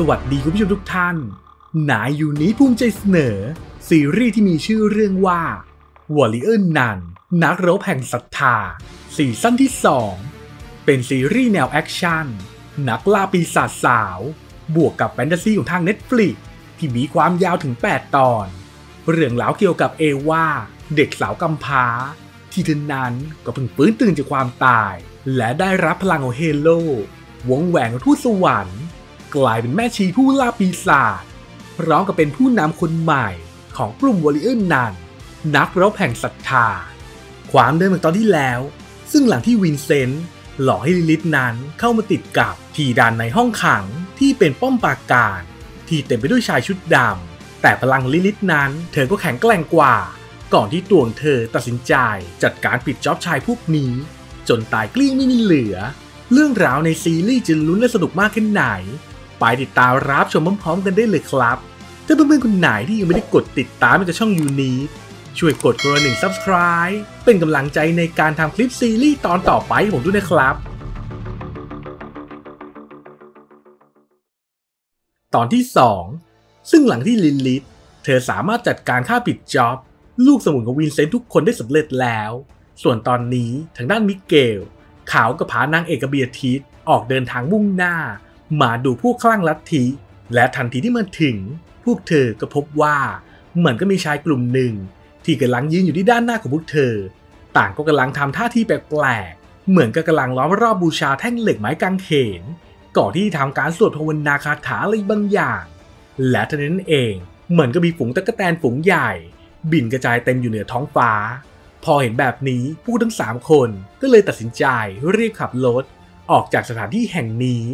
สวัสดีคุณผู้ชมทุกท่านนายอยู่นี้ภูมิใจเสนอ ซีรีส์ที่มีชื่อเรื่องว่า Warrior Nun นักรบแห่งศรัทธาซีซั่นที่ 2 เป็นซีรีส์แนวแอคชั่น นักล่าปีศาจสาว บวกกับแฟนตาซีของทาง Netflix ที่มีความยาวถึง 8 ตอน เรื่องราวเกี่ยวกับเอวาเด็กสาวกำพร้า ที่เธอนั้นก็เพิ่งฟื้นตื่นจากความตาย และได้รับพลังของ Halo วงแหวนของทูตสวรรค์ กลายเป็นแม่ชีผู้ล่าปีศาจพร้อมกับเป็นผู้นำคนใหม่ของกลุ่ม Warrior Nun นักรบแห่งศรัทธา ความเดิมเหมือนตอนที่แล้ว ซึ่งหลังที่วินเซนต์หลอกให้ลิลิตนั้นเข้ามาติดกับที่ด้านในห้องขังที่เป็นป้อมปราการ ที่เต็มไปด้วยชายชุดดำแต่พลังลิลิตนั้นเธอก็แข็งแกร่งกว่า ก่อนที่ตัวของเธอตัดสินใจจัดการปิดจ็อบชายพวกนี้ จนตายกลี้งไม่มีเหลือ เรื่องราวในซีรีส์จะลุ้นและสนุกมากแค่ไหน ไปติดตามรับชมพร้อมๆกันได้เลยครับถ้าเพื่อนๆคนไหนที่ยังไม่ได้กดติดตามมันจะช่องยูนีช่วยกดกระหนึ่ง subscribe เป็นกำลังใจในการทำคลิปซีรีส์ตอนต่อไปผมด้วยนะครับ ตอนที่ 2 ซึ่งหลังที่ลิลิตเธอสามารถจัดการฆ่าปิด job ลูกสมุนของวินเซนต์ทุกคนได้สำเร็จแล้ว ส่วนตอนนี้ทางด้านมิเกล เขากับพานางเอกเบียทิสออกเดินทางมุ่งหน้า มาดูพวกคลั่งลัทธิ และทันทีที่มาถึง พวกเธอก็พบว่าเหมือนก็มีชายกลุ่มหนึ่ง ที่กำลังยืนอยู่ที่ด้านหน้าของพวกเธอ ต่างก็กำลังทำท่าที่แปลกๆ เหมือนกับกำลังล้อมรอบบูชาแท่งเหล็กไม้กางเขน ก่อนที่ทำการสวดภาวนาคาถาอะไรบางอย่าง และทันนั้นเองเหมือนก็มีฝูงตะกแตนฝูงใหญ่ บินกระจายเต็มอยู่เหนือท้องฟ้า พอเห็นแบบนี้ผู้ทั้งสามคนก็เลยตัดสินใจเรียกขับรถออกจากสถานที่แห่งนี้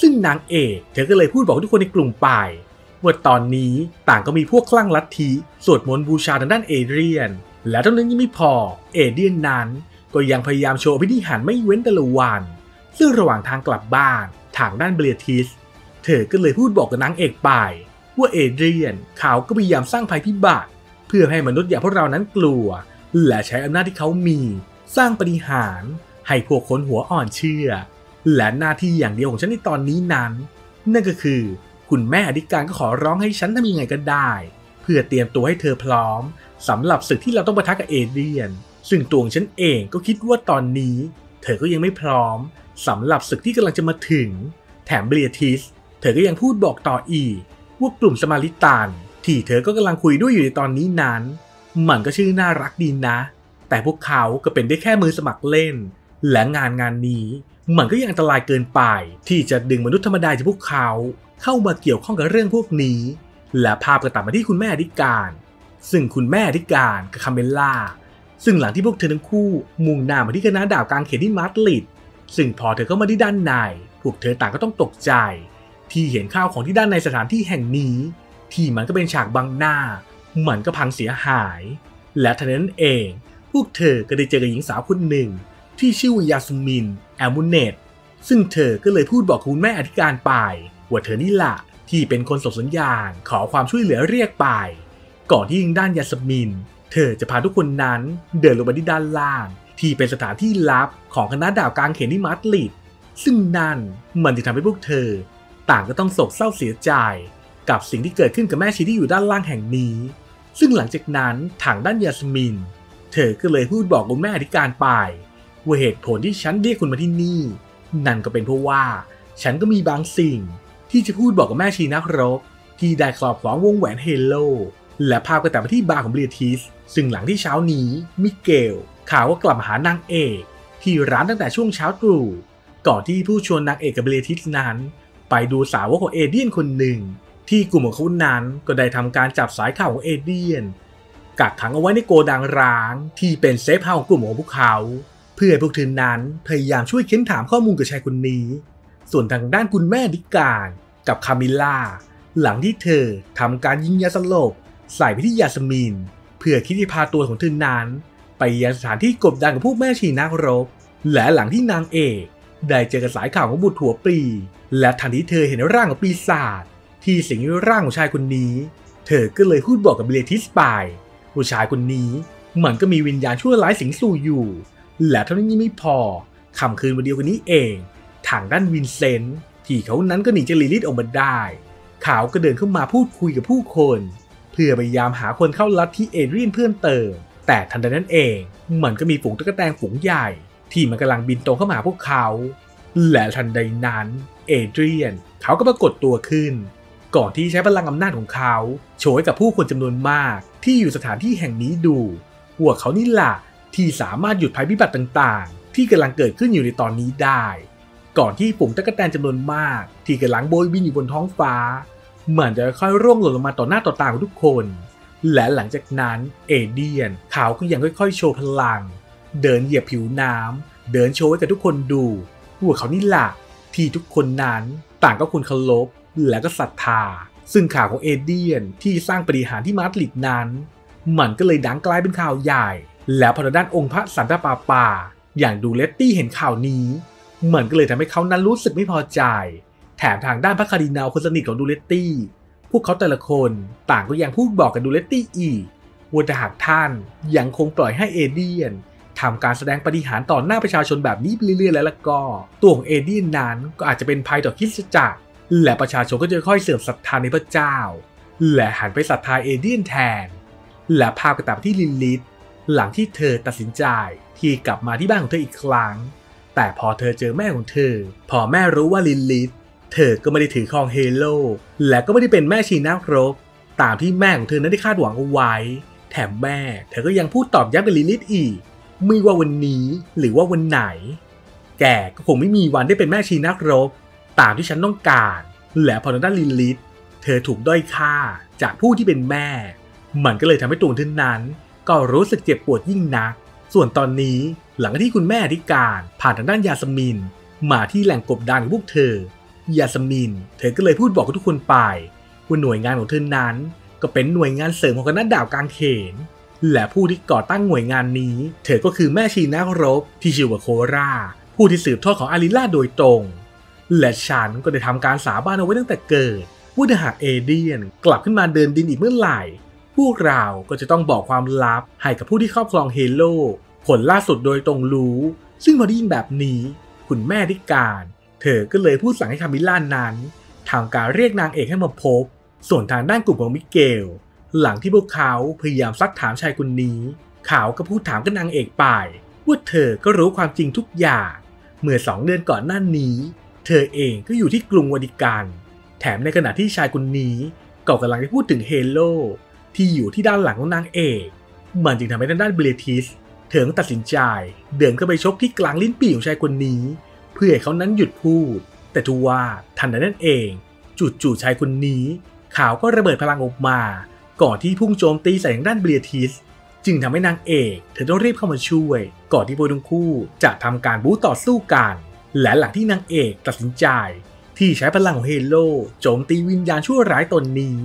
ซึ่งนางเอกเธอก็เลยพูดบอกทุกคนในกลุ่มไปว่าตอนนี้ต่างก็มีพวกคลั่งลัทธิสวดมนต์บูชาทางด้านเอเรียน และเท่านั้นยังไม่พอเอเดียนนั้น ก็ยังพยายามโชว์พิธีหารไม่เว้นแต่ละวัน ซึ่งระหว่างทางกลับบ้านทางด้านเบลียทิส เธอก็เลยพูดบอกกับนางเอกไปว่าเอเดียนเขาก็พยายามสร้างภัยพิบัติ เพื่อให้มนุษย์อย่างพวกเรานั้นกลัว และใช้อำนาจที่เขามี สร้างปฏิหาร ให้พวกคนหัวอ่อนเชื่อ และหน้าที่อย่างเดียวของฉันในตอนนี้นั้น นั่นก็คือ คุณแม่อธิการก็ขอร้องให้ฉันทำยังไงก็ได้ เพื่อเตรียมตัวให้เธอพร้อมสำหรับศึกที่เราต้องปะทะกับเอเดียน ซึ่งตัวของฉันเองก็คิดว่าตอนนี้ เธอก็ยังไม่พร้อมสำหรับศึกที่กำลังจะมาถึง แถมเบลียทิส เธอก็ยังพูดบอกต่ออีกว่ากลุ่มสมาริตันที่เธอก็กำลังคุยด้วยอยู่ในตอนนี้นั้น มันก็ชื่อน่ารักดีนะ แต่พวกเขาก็เป็นได้แค่มือสมัครเล่น และงานงานนี้ มันก็ยังอันตรายเกินไป ที่จะดึงมนุษย์ธรรมดาจากพวกเขา เข้ามาเกี่ยวข้องกับเรื่องพวกนี้ และภาพก็ตัดมาที่คุณแม่อธิการ ซึ่งคุณแม่อธิการกับคาเมล่า ซึ่งหลังที่พวกเธอทั้งคู่มุ่งหน้ามาที่คณะดาบกางเขนที่มาดริดซึ่งพอเธอเข้ามาที่ด้านใน พวกเธอต่างก็ต้องตกใจ ที่เห็นข้าวของที่ด้านในสถานที่แห่งนี้ ที่มันก็เป็นฉากบังหน้า มันก็พังเสียหาย และทันนั้นเอง พวกเธอก็ได้เจอกับหญิงสาวคนหนึ่ง ที่ชื่อว่ายาสมินแอลมูเนตซึ่งเธอก็เลยพูดบอกคุณแม่อธิการไปว่าเธอนี่แหละที่เป็นคนส่งสัญญาณขอความช่วยเหลือเรียกไป ก่อนที่ยิงด้านยาสมิน เธอจะพาทุกคนนั้นเดินลงมาที่ด้านล่าง ที่เป็นสถานที่ลับของคณะดาวกลางเขนที่มาดริดซึ่งนั่นมันจะทำให้พวกเธอ ต่างก็ต้องโศกเศร้าเสียใจ กับสิ่งที่เกิดขึ้นกับแม่ชีที่อยู่ด้านล่างแห่งนี้ ซึ่งหลังจากนั้นทางด้านยาสมิน เธอก็เลยพูดบอกคุณแม่อธิการไป ว่าเหตุผลที่ฉันเรียกคุณมาที่นี่ นั่นก็เป็นเพราะว่า ฉันก็มีบางสิ่ง ที่จะพูดบอกกับแม่ชีนักรบ ที่ได้ครอบครองวงแหวน Halo และภาพก็ตัดมาที่บาร์ของเบลียทิสซึ่งหลังที่เช้านี้มิเกลเขาก็กลับมาหานางเอก ที่ร้านตั้งแต่ช่วงเช้าตรู่ก่อนที่พูดชวนนางเอกกับเบลียทิสนั้น ไปดูสาวกของเอเดียนคนหนึ่ง ที่กลุ่มของเขานั้นก็ได้ทำการจับสายข่าวของเอเดียนกักขังเอาไว้ในโกดังร้างที่เป็น safe house ของกลุ่มของพวกเขา เพื่อให้พวกเธอนั้นพยายามช่วยเค้นถามข้อมูลกับชายคนนี้ ส่วนทางด้านคุณแม่ดิการกับคามิล่า หลังที่เธอทำการยิงยาสลบใส่ไปที่ยาสมิน เพื่อคิดที่พาตัวของเธอนั้น ไปยังสถานที่กบดานกับพวกแม่ชีนักรบ และหลังที่นางเอกได้เจอกับสายข่าวของบุตรหัวปลีและทันทีเธอเห็นร่างของปีศาจที่สิงอยู่ในร่างของชายคนนี้ เธอก็เลยพูดบอกกับเบลทิสไปว่าชายคนนี้มันก็มีวิญญาณชั่วร้ายสิงสู่อยู่ และเท่านี้ยังไม่พอค่ำคืนวันเดียวกันนี้เอง ทางด้านวินเซนต์ที่เขานั้นก็หนีจากลิลิตออกมาได้เขาก็เดินเข้ามาพูดคุยกับผู้คน เพื่อพยายามหาคนเข้าลัทธิเอเดรียนเพิ่มเติม แต่ทันใดนั้นเองมันก็มีฝูงตั๊กแตนฝูงใหญ่ ที่มันกำลังบินตรงเข้ามาพวกเขา และทันใดนั้นเอเดรียนเขาก็ปรากฏตัวขึ้น ก่อนที่ใช้พลังอำนาจของเขาโชว์ให้กับผู้คนจำนวนมากที่อยู่สถานที่แห่งนี้ดูว่าเขานี่แหละ ที่สามารถหยุดภัยพิบัติต่างๆ ที่กำลังเกิดขึ้นอยู่ในตอนนี้ได้ ก่อนที่ฝูงตะกั่วแตนจำนวนมาก ที่กำลังโบยบินอยู่บนท้องฟ้า เหมือนจะค่อยร่วงหล่นลงมาต่อหน้าต่อตาของทุกคน และหลังจากนั้นเอเดียนเขาก็ยังค่อยๆ โชว์พลัง เดินเหยียบผิวน้ำเดินโชว์ให้กับทุกคนดูว่าเขานี่แหละที่ทุกคนนั้นต่างก็คุณเคารพและก็ศรัทธา ซึ่งข่าวของเอเดียนที่สร้างปาฏิหาริย์ที่มาดริดนั้น มันก็เลยดังกลายเป็นข่าวใหญ่ แล้วพอด้านองค์พระสันตะปาปา อย่างดูเลตตี้เห็นข่าวนี้ เหมันก็เลยทำให้เขานั้นรู้สึกไม่พอใจ แถมทางด้านพระคาร์ดินาลคนสนิทของดูเลตตี้ พวกเขาแต่ละคนต่างก็ยังพูดบอกกับดูเลตตี้อีกว่าถ้าหากท่านยังคงปล่อยให้เอเดียนทำการแสดงปฏิหารต่อหน้าประชาชนแบบนี้ไปเรื่อยๆแล้วล่ะก็ ตัวของเอเดียนนั้นก็อาจจะเป็นภัยต่อคริสตจักร และประชาชนก็จะค่อยเสื่อมศรัทธาในพระเจ้า และหันไปศรัทธาเอเดียนแทน และภาพกระตับที่ลินลิท หลังที่เธอตัดสินใจที่กลับมาที่บ้านของเธออีกครั้ง แต่พอเธอเจอแม่ของเธอ พอแม่รู้ว่าลินลิทเธอก็ไม่ได้ถือครองเฮโลและก็ไม่ได้เป็นแม่ชีนักรบ ตามที่แม่ของเธอนั้นได้คาดหวังเอาไว้ แถมแม่ เธอก็ยังพูดตอบย้ำกับลิลิทอีกไม่ว่าวันนี้หรือว่าวันไหน แกก็คงไม่มีวันได้เป็นแม่ชีนักรบ ตามที่ฉันต้องการ และพอด้านลินลิทเธอถูกด้อยค่าจากผู้ที่เป็นแม่ มันก็เลยทำให้ตัวเธอนั้น ก็รู้สึกเจ็บปวดยิ่งนัก ส่วนตอนนี้หลังที่คุณแม่ธิการผ่านทางด้านยาสมิน มาที่แหล่งกบดานของพวกเธอยาสมิน เธอก็เลยพูดบอกกับทุกคนไปว่าหน่วยงานของเธอนั้น ก็เป็นหน่วยงานเสริมของคณะดาวกลางเขน และผู้ที่ก่อตั้งหน่วยงานนี้ เธอก็คือแม่ชีนักรบที่ชื่อว่าโคราผู้ที่สืบทอดของอาริล่าโดยตรง และฉันก็ได้ทำการสาบานเอาไว้ตั้งแต่เกิดว่าถ้าหากเอเดียนกลับขึ้นมาเดินดินอีกเมื่อไหร่ พวกเราก็จะต้องบอกความลับให้กับผู้ที่ครอบครองเฮโลผลล่าสุดโดยตรงรู้ ซึ่งพอได้ยินแบบนี้ คุณแม่ดิการ เธอก็เลยพูดสั่งให้คามิล่านั้นทำการเรียกนางเอกให้มาพบ ส่วนทางด้านกลุ่มของมิเกล หลังที่พวกเขาพยายามซักถามชายคนนี้ เขาก็พูดถามกับนางเอกไป ว่าเธอก็รู้ความจริงทุกอย่าง เมื่อสองเดือนก่อนหน้านี้ เธอเองก็อยู่ที่กรุงวาติกัน แถมในขณะที่ชายคนนี้ก็กำลังจะพูดถึงเฮโล ที่อยู่ที่ด้านหลังของนางเอกมันจึงทำให้ด้านเบลทิสเธอตัดสินใจเดินเข้าไปชกที่กลางลิ้นปี่ของชายคนนี้ เพื่อให้เขานั้นหยุดพูด แต่ทว่าทันใดนั้นเองจู่ๆชายคนนี้ข่าวก็ระเบิดพลังออกมา ก่อนที่พุ่งโจมตีใส่ทางด้านเบลทิสจึงทำให้นางเอกเธอต้องรีบเข้ามาช่วย ก่อนที่พวกทั้งคู่จะทำการบู๊ต่อสู้กันและหลังที่นางเอกตัดสินใจ ที่ใช้พลังของเฮโลโจมตีวิญญาณชั่วร้ายตนนี้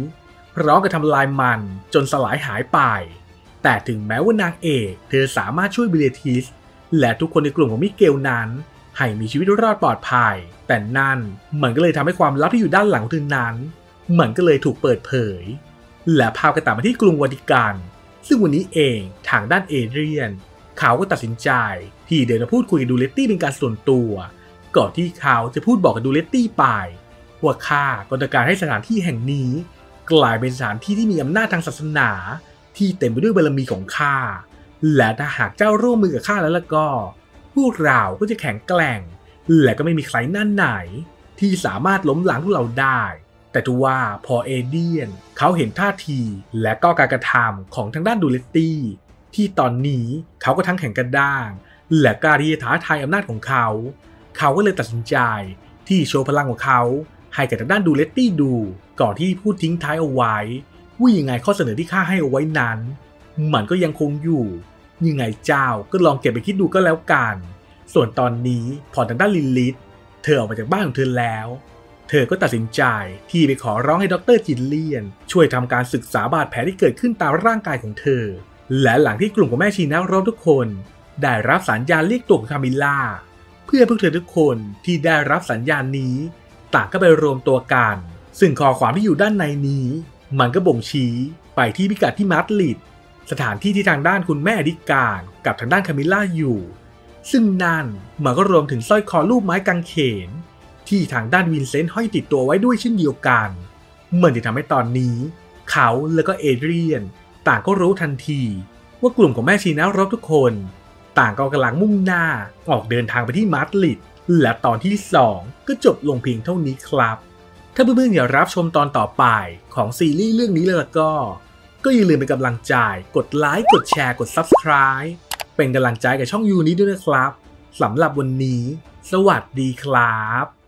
พร้อมกับทำลายมันจนสลายหายไป แต่ถึงแม้ว่านางเอกเธอสามารถช่วยเบเลทิส และทุกคนในกลุ่มของมิเกลนั้น ให้มีชีวิตรอดปลอดภัย แต่นั่นมันก็เลยทำให้ความลับที่อยู่ด้านหลังเธอนั้นมันก็เลยถูกเปิดเผย และพากันตัดมาที่กรุงวาติกัน ซึ่งวันนี้เองทางด้านเอเดรียน เขาก็ตัดสินใจ ที่เดินมาพูดคุยกับดูเลตตี้เป็นการส่วนตัว ก่อนที่เขาจะพูดบอกกับดูเลตตี้ไปว่าข้าก็ต้องการให้สถานที่แห่งนี้ กลายเป็นสถานที่ที่มีอำนาจทางศาสนาที่เต็มไปด้วยบารมีของข้า และถ้าหากเจ้าร่วมมือกับข้าแล้วล่ะก็ พวกเราก็จะแข็งแกร่ง และก็ไม่มีใครนั่นไหน ที่สามารถล้มล้างพวกเราได้ แต่ทว่าพอเอเดียนเขาเห็นท่าทีและก็การกระทำของทางด้านดูเลตตี้ ที่ตอนนี้เขาก็ทั้งแข็งกระด้าง และกล้าที่จะท้าทายอำนาจของเขา เขาก็เลยตัดสินใจที่โชว์พลังของเขา ให้กับทางด้านดูเลตตี้ดู ก่อนที่พูดทิ้งท้ายเอาไว้ว่ายังไงข้อเสนอที่ข้าให้เอาไว้นั้น มันก็ยังคงอยู่ ยังไงเจ้าก็ลองเก็บไปคิดดูก็แล้วกัน ส่วนตอนนี้พอทางด้านลิลิตเธอออกมาจากบ้านของเธอแล้ว เธอก็ตัดสินใจที่ไปขอร้องให้ดร.จิลเลียน ช่วยทำการศึกษาบาดแผลที่เกิดขึ้นตามร่างกายของเธอ และหลังที่กลุ่มของแม่ชีนักรบทุกคน ได้รับสัญญาณเรียกตัวของคามิล่า เพื่อพวกเธอทุกคนที่ได้รับสัญญาณนี้ ต่างก็ไปรวมตัวกัน ซึ่งข้อความที่อยู่ด้านในนี้ มันก็บ่งชี้ไปที่พิกัดที่มาดริดสถานที่ที่ทางด้านคุณแม่ดิการกับทางด้านคามิล่าอยู่ ซึ่งนั่นมันก็รวมถึงสร้อยคอรูปไม้กางเขน ที่ทางด้านวินเซนต์ห้อยติดตัวไว้ด้วยเช่นเดียวกันเหมือนที่ทำให้ตอนนี้ เขาและก็เอเดรียน ต่างก็รู้ทันที ว่ากลุ่มของแม่ชีนักรบทุกคน ต่างก็กำลังมุ่งหน้าออกเดินทางไปที่มาดริด และตอนที่ 2 ก็จบลงเพียงเท่านี้ครับ ถ้าเพื่อนๆอยากรับชมตอนต่อไปของซีรีส์เรื่องนี้แล้วก็ ก็อย่าลืมเป็นกำลังใจ กดไลค์กดแชร์กด Subscribe เป็นกำลังใจกับช่องยูนี้ด้วยนะครับสำหรับวันนี้ สวัสดีครับ